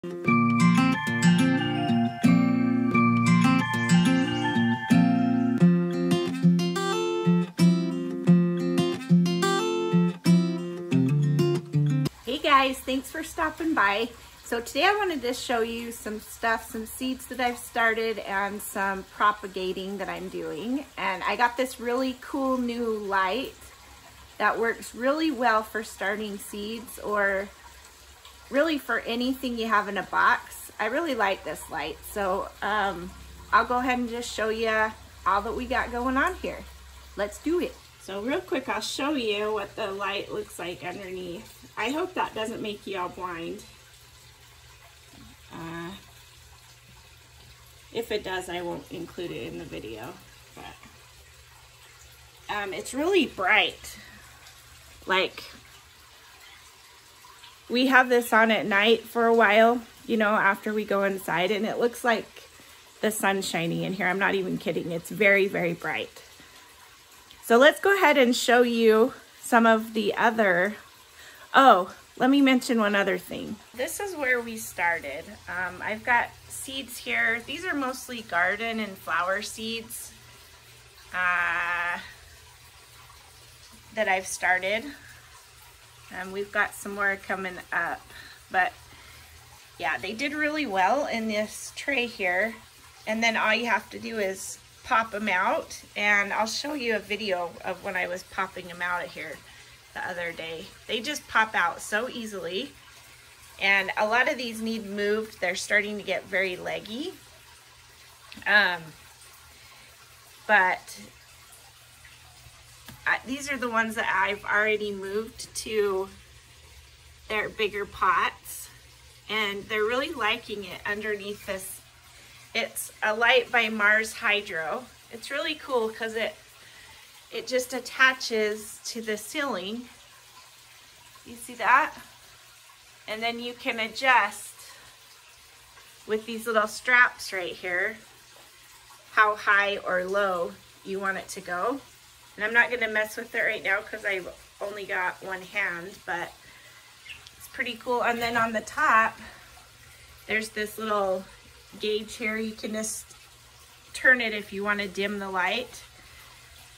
Hey guys, thanks for stopping by. So today I wanted to show you some stuff, some seeds that I've started and some propagating that I'm doing. And I got this really cool new light that works really well for starting seeds or really for anything you have in a box. I really like this light. So um, I'll go ahead and just show you all that we got going on here. Let's do it. So real quick, I'll show you what the light looks like underneath. I hope that doesn't make you all blind. Uh, if it does, I won't include it in the video. But um, it's really bright. Like, we have this on at night for a while, you know, after we go inside, and it looks like the sun shining in here. I'm not even kidding. It's very, very bright. So let's go ahead and show you some of the other, oh, let me mention one other thing. This is where we started. Um, I've got seeds here. These are mostly garden and flower seeds uh, that I've started. And um, we've got some more coming up. But yeah, they did really well in this tray here. And then all you have to do is pop them out. And I'll show you a video of when I was popping them out of here the other day. They just pop out so easily. And a lot of these need moved. They're starting to get very leggy. Um, but these are the ones that I've already moved to their bigger pots. And they're really liking it underneath this. It's a light by Mars Hydro. It's really cool because it it just attaches to the ceiling. You see that? And then you can adjust with these little straps right here how high or low you want it to go. And I'm not going to mess with it right now because I've only got one hand, but it's pretty cool. And then on the top, there's this little gauge here. You can just turn it if you want to dim the light.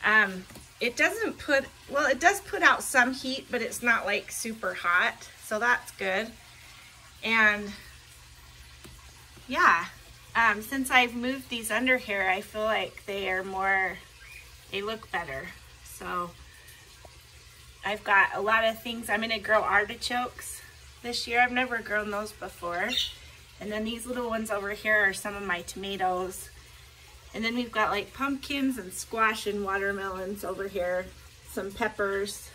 Um, it doesn't put, well, it does put out some heat, but it's not like super hot. So that's good. And yeah, um, since I've moved these under here, I feel like they are more, they look better. So I've got a lot of things. I'm to grow artichokes this year. I've never grown those before. And then these little ones over here are some of my tomatoes. And then we've got like pumpkins and squash and watermelons over here. Some peppers.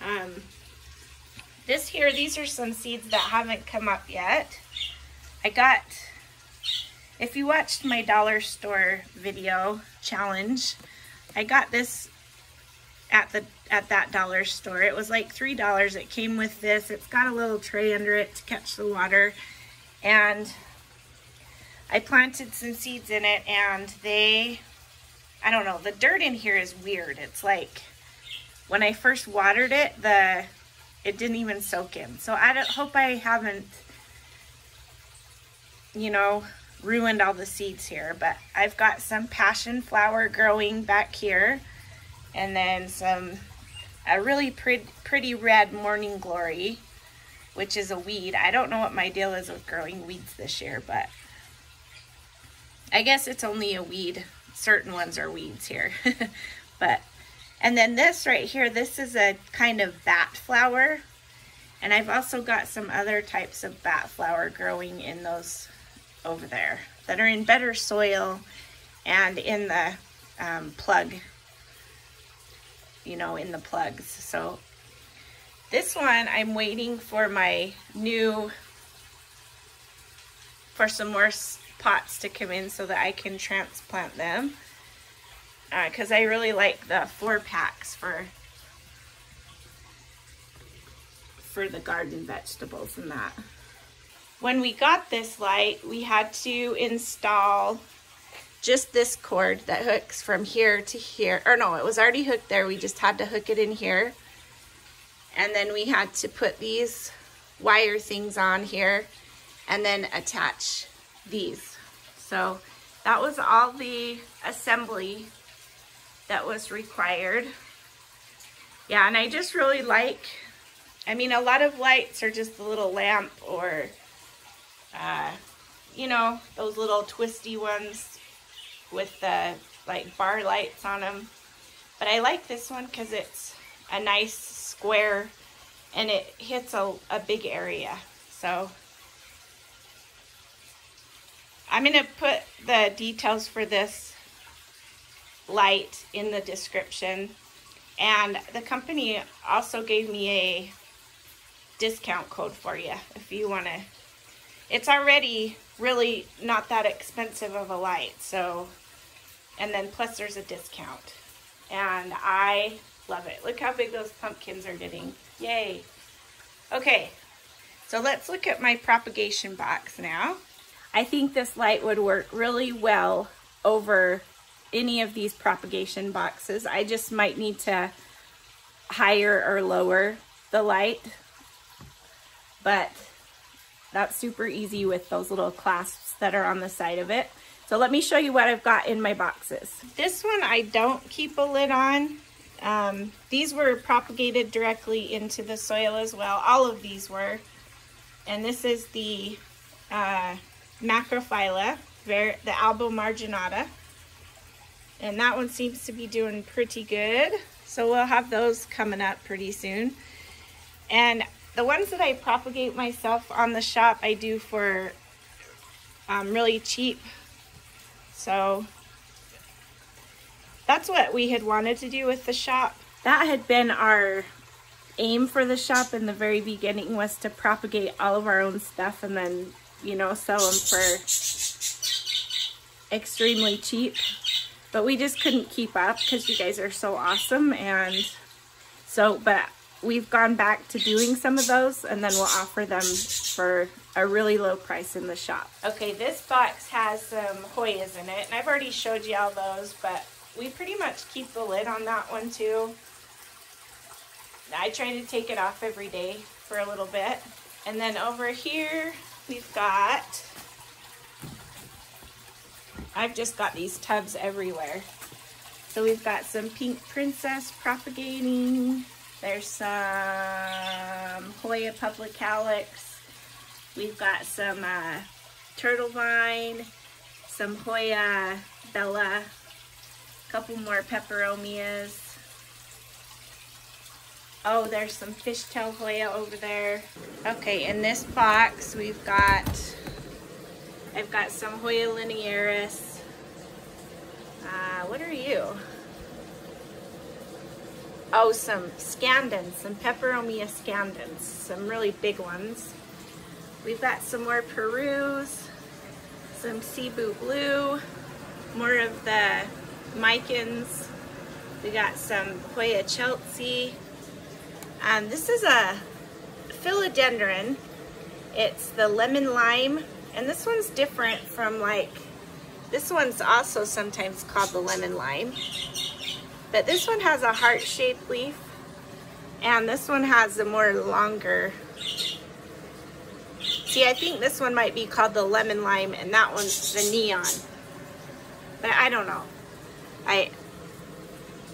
Um, this here, these are some seeds that haven't come up yet. I got, if you watched my dollar store video challenge, I got this at the at that dollar store. It was like $3. It came with this. It's got a little tray under it to catch the water. And I planted some seeds in it and they, I don't know, the dirt in here is weird. It's like when I first watered it, the it didn't even soak in. So I don't, hope I haven't, you know, ruined all the seeds here. But I've got some passion flower growing back here. And then some, a really pretty, pretty red morning glory, which is a weed. I don't know what my deal is with growing weeds this year, but I guess it's only a weed. Certain ones are weeds here. but, and then this right here, this is a kind of bat flower. And I've also got some other types of bat flower growing in those over there that are in better soil and in the um, plug, you know, in the plugs. So this one, I'm waiting for my new, for some more pots to come in so that I can transplant them. Because uh, I really like the four packs for for the garden vegetables and that. When we got this light, we had to install just this cord that hooks from here to here. Or no, it was already hooked there. We just had to hook it in here. And then we had to put these wire things on here and then attach these. So that was all the assembly that was required. Yeah, and I just really like, I mean, a lot of lights are just a little lamp or, you know, those little twisty ones with the like bar lights on them. But I like this one because it's a nice square and it hits a, a big area. So I'm going to put the details for this light in the description. And the company also gave me a discount code for you if you want to. It's already really not that expensive of a light. So, and then plus there's a discount. And I love it. Look how big those pumpkins are getting. Yay. Okay, so let's look at my propagation box now. I think this light would work really well over any of these propagation boxes. I just might need to higher or lower the light, but that's super easy with those little clasps that are on the side of it. So let me show you what I've got in my boxes. This one I don't keep a lid on. Um, these were propagated directly into the soil as well. All of these were. And this is the uh, Macrophylla, the Albo marginata. And that one seems to be doing pretty good. So we'll have those coming up pretty soon. And the ones that I propagate myself on the shop, I do for um, really cheap. So that's what we had wanted to do with the shop. That had been our aim for the shop in the very beginning was to propagate all of our own stuff and then, you know, sell them for extremely cheap. But we just couldn't keep up because you guys are so awesome. And so, but we've gone back to doing some of those and then we'll offer them for a really low price in the shop. Okay, this box has some Hoyas in it. And I've already showed you all those, but we pretty much keep the lid on that one too. I try to take it off every day for a little bit. And then over here, we've got, I've just got these tubs everywhere. So we've got some Pink Princess propagating. There's some Hoya Pubicalyx. We've got some uh, Turtle Vine, some Hoya Bella a couple more peperomias. Oh, there's some fishtail Hoya over there. Okay, in this box we've got, I've got some Hoya linearis. Uh, what are you? Oh, some scandens, some peperomia scandens, some really big ones. We've got some more Perus, some Cebu Blue, more of the Micans. We got some Hoya Chelsea. Um, this is a philodendron. It's the lemon lime, and this one's different from like, this one's also sometimes called the lemon lime. But this one has a heart-shaped leaf, and this one has a more longer. See, I think this one might be called the lemon lime, and that one's the neon. But I don't know. I,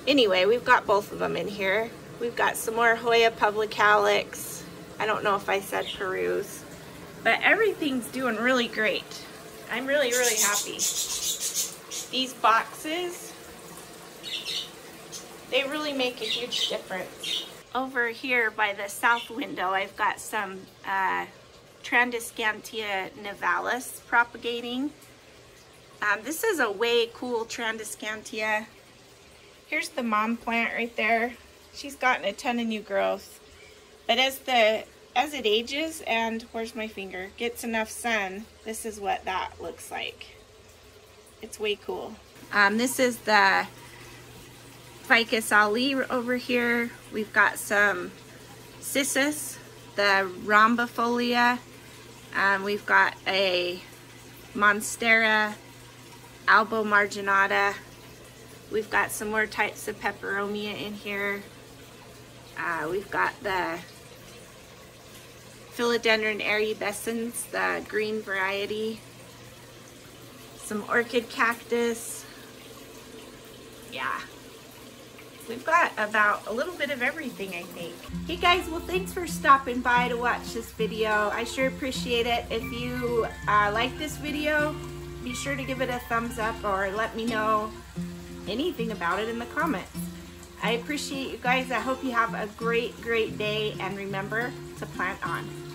anyway, we've got both of them in here. We've got some more Hoya Pubicalyx. I don't know if I said Peruse, but everything's doing really great. I'm really, really happy. These boxes, they really make a huge difference. Over here by the south window, I've got some uh, Tradescantia nivalis propagating. Um, this is a way cool Tradescantia. Here's the mom plant right there. She's gotten a ton of new growth. But as the as it ages and, where's my finger, gets enough sun, this is what that looks like. It's way cool. Um, this is the Ficus ali over here. We've got some cissus, the rhombifolia. Um, we've got a monstera Albo marginata. We've got some more types of peperomia in here. Uh, we've got the Philodendron erubescens, the green variety. Some orchid cactus. Yeah. We've got about a little bit of everything, I think. Hey guys, well thanks for stopping by to watch this video. I sure appreciate it. If you uh, like this video, be sure to give it a thumbs up or let me know anything about it in the comments. I appreciate you guys. I hope you have a great, great day and remember to plant on.